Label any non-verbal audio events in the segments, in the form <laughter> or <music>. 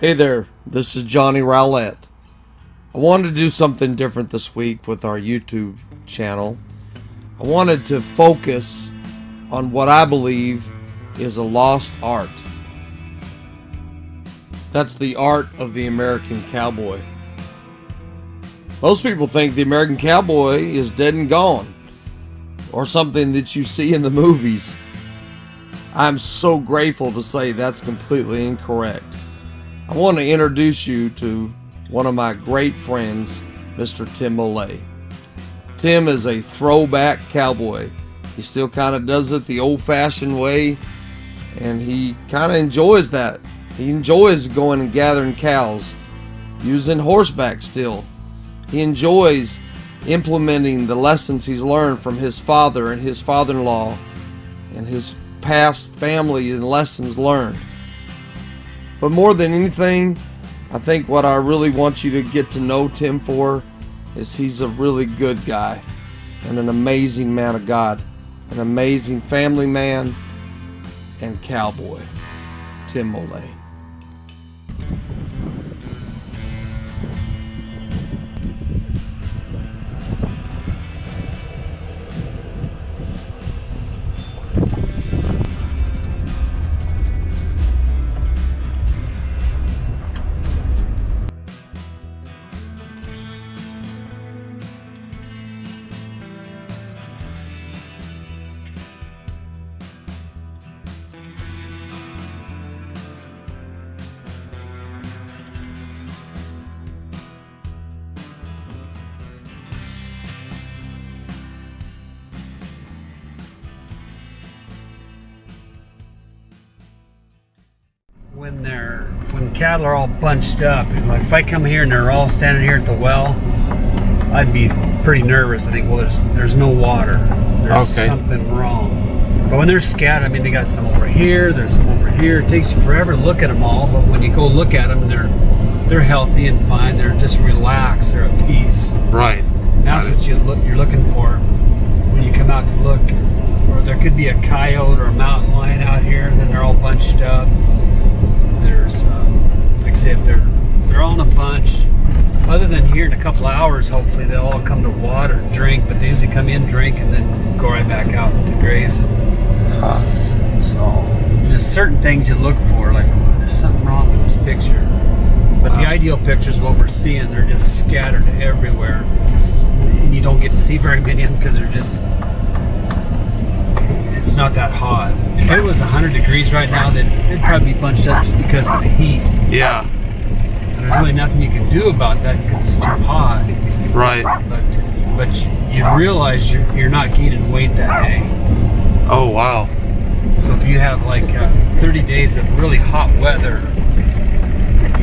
Hey there, this is Johnny Rowlett. I wanted to do something different this week with our YouTube channel. I wanted to focus on what I believe is a lost art. That's the art of the American cowboy. Most people think the American cowboy is dead and gone, or something that you see in the movies. I'm so grateful to say that's completely incorrect. I want to introduce you to one of my great friends, Mr. Tim Moullet. Tim is a throwback cowboy. He still kind of does it the old fashioned way, and he kind of enjoys that. He enjoys going and gathering cows, using horseback still. He enjoys implementing the lessons he's learned from his father and his father in law and his past family and lessons learned. But more than anything, I think what I really want you to get to know Tim for is he's a really good guy and an amazing man of God, an amazing family man and cowboy. Tim Moullet. Cattle are all bunched up. Like if I come here and they're all standing here at the well, I'd be pretty nervous. I think, well, there's there's no water. There's Okay. something wrong. But when they're scattered, I mean, they got some over here. There's some over here. It takes you forever to look at them all. But when you go look at them, they're they're healthy and fine. They're just relaxed. They're at peace. Right. That's it. what you look you're looking for when you come out to look. Or there could be a coyote or a mountain lion out here, and then they're all bunched up. There's, uh, like I say, if they're they're all in a bunch. Other than here in a couple hours, hopefully they'll all come to water drink. But they usually come in, drink, and then go right back out to graze. So just certain things you look for, like "Oh, there's something wrong with this picture. But the ideal picture is what we're seeing. They're just scattered everywhere, and you don't get to see very many of them because they're just. It's not that hot. If it was 100 degrees right now, then it'd probably be bunched up just because of the heat. Yeah. And there's really nothing you can do about that because it's too hot. Right. But but you realize you're, you're not gaining weight that day. Oh wow. So if you have like uh, 30 days of really hot weather,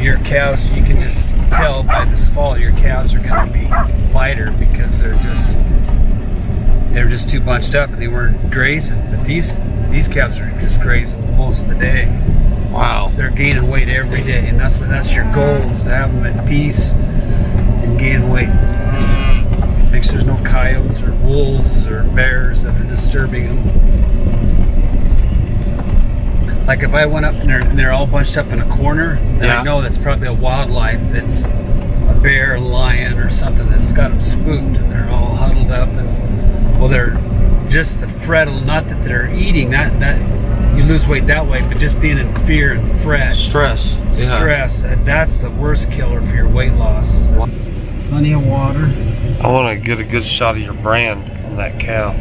your cows, you can just tell by this fall your cows are going to be lighter because they're just they're just too bunched up and they weren't grazing. But these these calves are just grazing most of the day. Wow. So they're gaining weight every day, and that's what that's your goal is to have them at peace and gain weight. Make sure there's no coyotes or wolves or bears that are disturbing them. Like if I went up and they're, and they're all bunched up in a corner, then Yeah. I know that's probably a wildlife that's a bear, a lion, or something that's got them spooked, and they're all huddled up. And well, they're just the fret. Not that they're eating that that you lose weight that way, but just being in fear and fret, Stress. Yeah. stress. uh, That's the worst killer for your weight loss. Plenty of water. I want to get a good shot of your brand on that cow.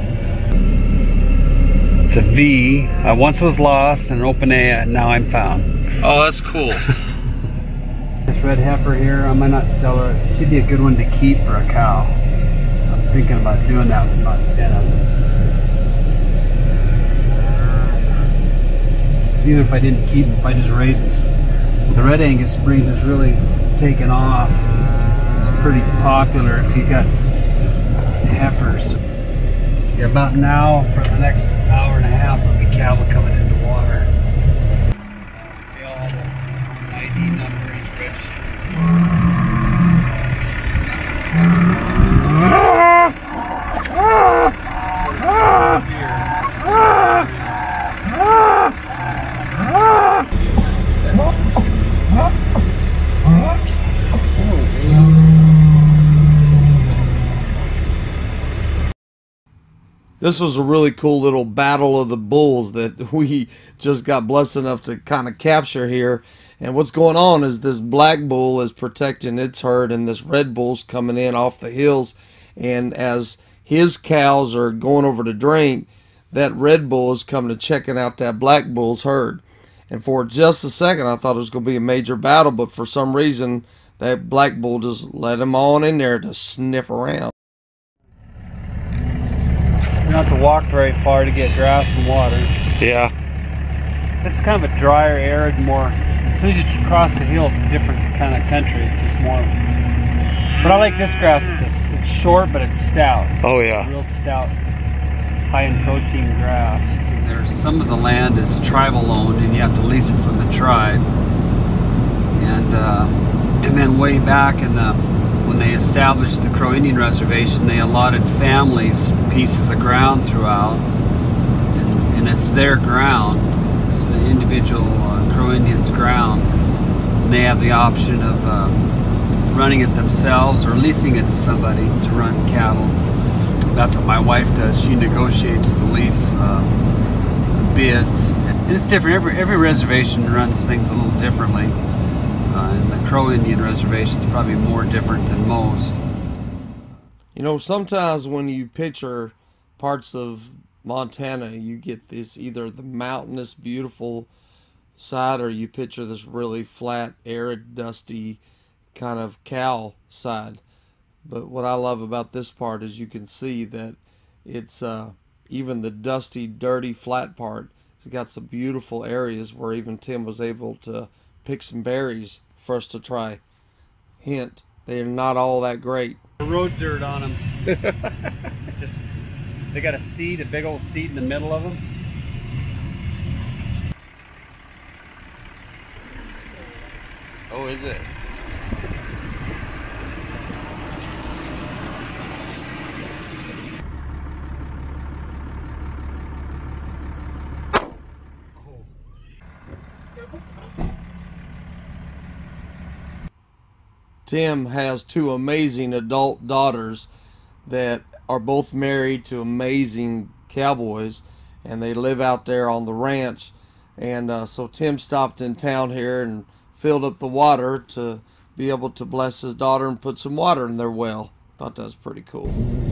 It's a V. I once was lost, and an open A. and Now I'm found. Oh, that's cool. <laughs> This red heifer here, I might not sell her. She'd be a good one to keep for a cow. Thinking about doing that with about 10. Even if I didn't keep them, if I just raise them. The red Angus breed has really taken off. It's pretty popular if you got heifers. Yeah, about now, for the next hour and a half, there'll be cattle coming into water. They all have an ID number is registered. This was a really cool little battle of the bulls that <laughs> we just got blessed enough to kind of capture here. And what's going on is this black bull is protecting its herd, and this red bull's coming in off the hills. And as his cows are going over to drink, that red bull is coming to checking out that black bull's herd. And for just a second, I thought it was going to be a major battle, but for some reason, that black bull just let him on in there to sniff around. You don't to walk very far to get grass and water. Yeah. It's kind of a drier, arid, more. As soon as you cross the hill, it's a different kind of country. It's just more. But I like this grass. It's a, it's short, but it's stout. Oh yeah. Real stout, high in protein grass. There's some of the land is tribal owned, and you have to lease it from the tribe. And uh, and then way back in the when they established the Crow Indian Reservation, they allotted families pieces of ground throughout, and, and it's their ground. It's the individual uh, Crow Indians' ground. And they have the option of uh, running it themselves or leasing it to somebody to run cattle. That's what my wife does. She negotiates the lease uh, bids. And it's different. Every every reservation runs things a little differently. Uh, and the Crow Indian Reservation is probably more different than most. You know, sometimes when you picture parts of Montana, you get this either the mountainous, beautiful side, or you picture this really flat, arid, dusty kind of cow side. But what I love about this part is you can see that it's uh, even the dusty, dirty, flat part. It's got some beautiful areas where even Tim was able to pick some berries for us to try. Hint, they are not all that great. Road dirt on them. <laughs> Just they got a seed, a big old seed in the middle of them. Oh, is it? Tim has two amazing adult daughters that are both married to amazing cowboys, and they live out there on the ranch. And uh, so Tim stopped in town here and filled up the water to be able to bless his daughter and put some water in their well. Thought that was pretty cool.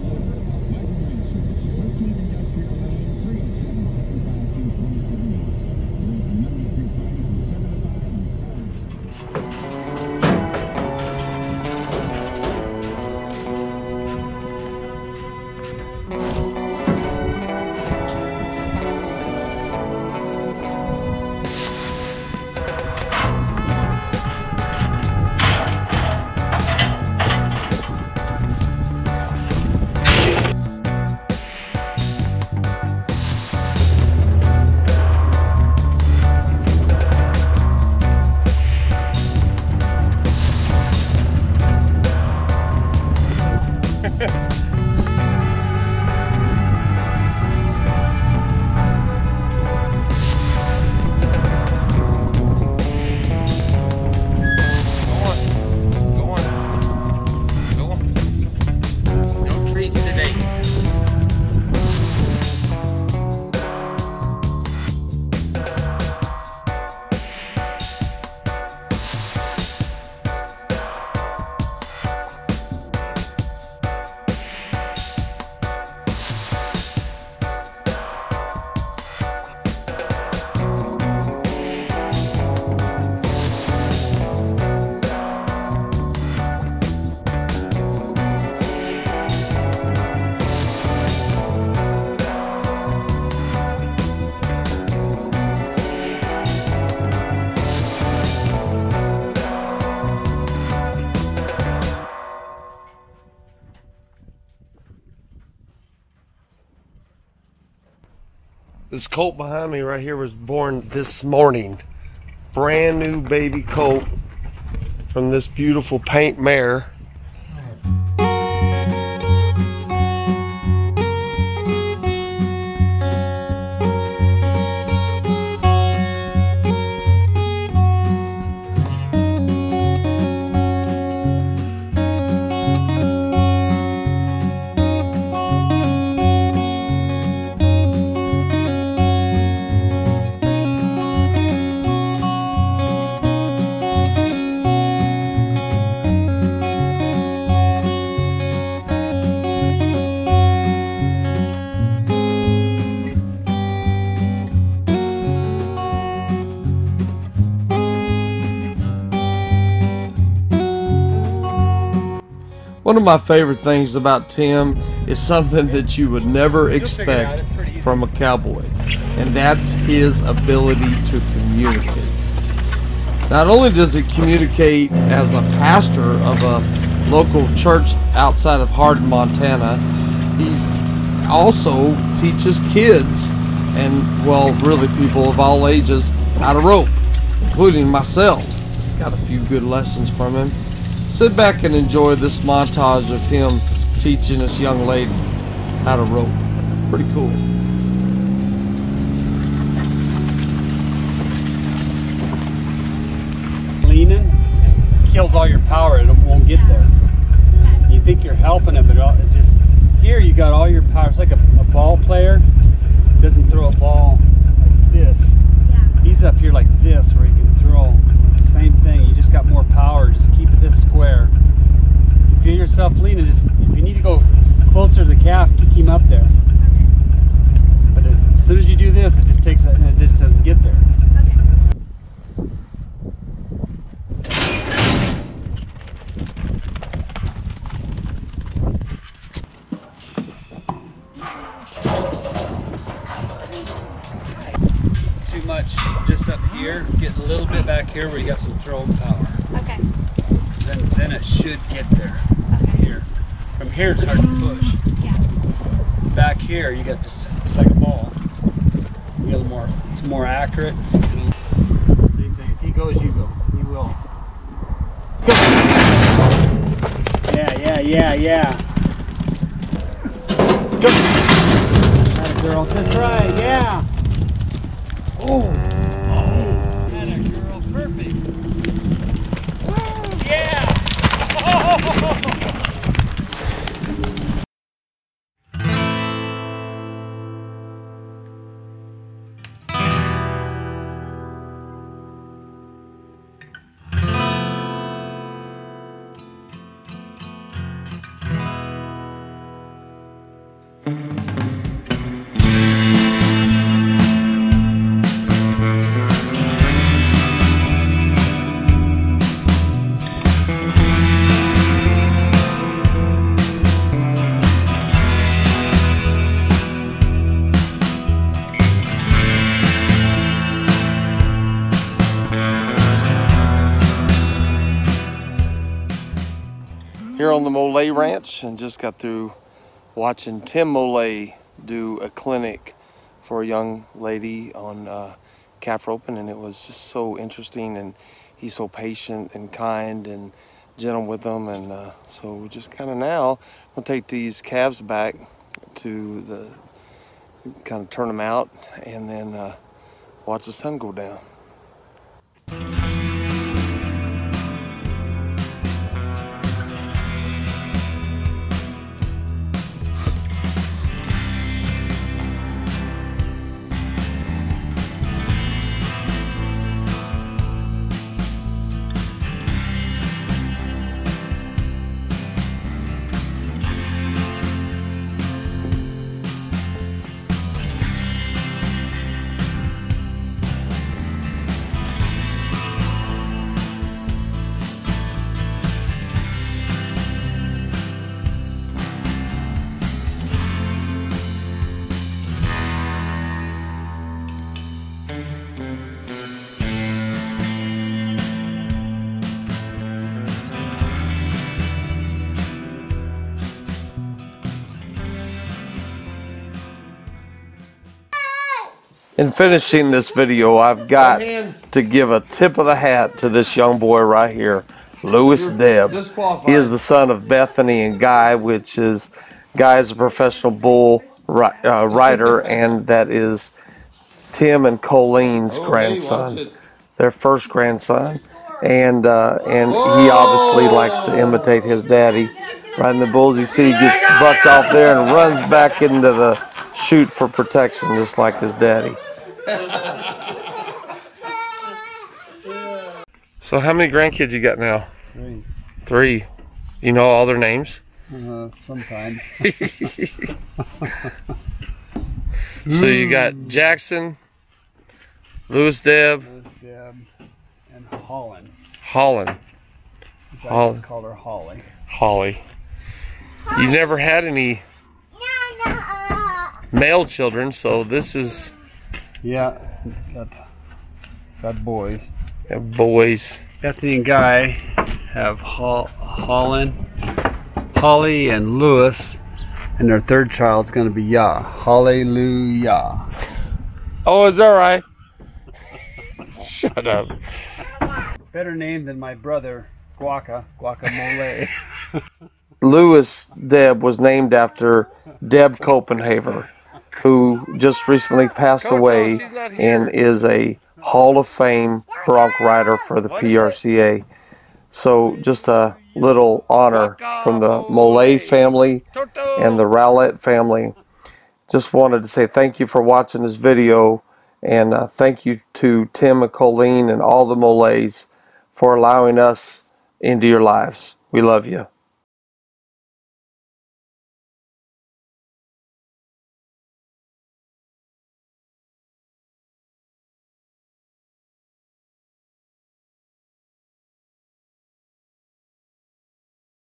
This colt behind me right here was born this morning. Brand new baby colt from this beautiful paint mare. One of my favorite things about Tim is something that you would never expect from a cowboy, and that's his ability to communicate. Not only does he communicate as a pastor of a local church outside of Hardin, Montana, he's also teaches kids and well, really people of all ages how to rope, including myself. Got a few good lessons from him. Sit back and enjoy this montage of him teaching this young lady how to rope. Pretty cool. Leaning kills all your power. It won't get there. You think you're helping it, but it just here you got all your power. It's like a, a ball player doesn't throw a ball like this. He's up here like this where he can throw. It's the same thing. You just got more power. Just keep it this square. Yourself leaning, just if you need to go closer to the calf, kick him up there. But it, as soon as you do this, it just takes it, it just doesn't get there. Too much just up here. Get a little bit back here where you got some throwing uh, power. Okay. Then then it should get there. Here. From here it's hard to push. Yeah. Back here you got just it's like a ball. You got a more it's more accurate. Same thing. If he goes, you go. He will. Go. Yeah, yeah, yeah, yeah. Go. Atta girl. That's right, yeah. Oh. Moullet Ranch, and just got through watching Tim Moullet do a clinic for a young lady on uh, calf roping, and it was just so interesting. And he's so patient and kind and gentle with them, and uh, so we just kind of now we'll take these calves back to the kind of turn them out, and then uh, watch the sun go down. In finishing this video, I've got to give a tip of the hat to this young boy right here, Lewis Deb. He is the son of Bethany and Guy, which is Guy is a professional bull ri- uh, rider, <laughs> and that is Tim and Colleen's grandson, their first grandson, and uh, and he obviously likes to imitate his daddy. Riding the bulls, you see, he gets bucked off there and runs back into the chute for protection, just like his daddy. <laughs> So, how many grandkids you got now? Three. Three. You know all their names? Uh, sometimes. <laughs> So you got Jackson, Lewis Deb, Deb and Holland. Holland, Which I called her Holly. Holly. You never had any male children, so this is Yeah, got, got boys. uh, boys. Bethany and Guy have Hol- Holland, Holly, and Lewis, and their third child's going to be Yah. Hallelujah. Oh, is that right? <laughs> Shut up. Better name than my brother, Guaca, Guacamole. <laughs> Lewis Deb was named after Deb Copenhaver, who just recently passed away and is a Hall of Fame bronc rider for the PRCA. So just a little honor from the Moullet family and the Rowlett family. Just wanted to say thank you for watching this video and uh, thank you to Tim and Colleen and all the Moullets for allowing us into your lives. We love you.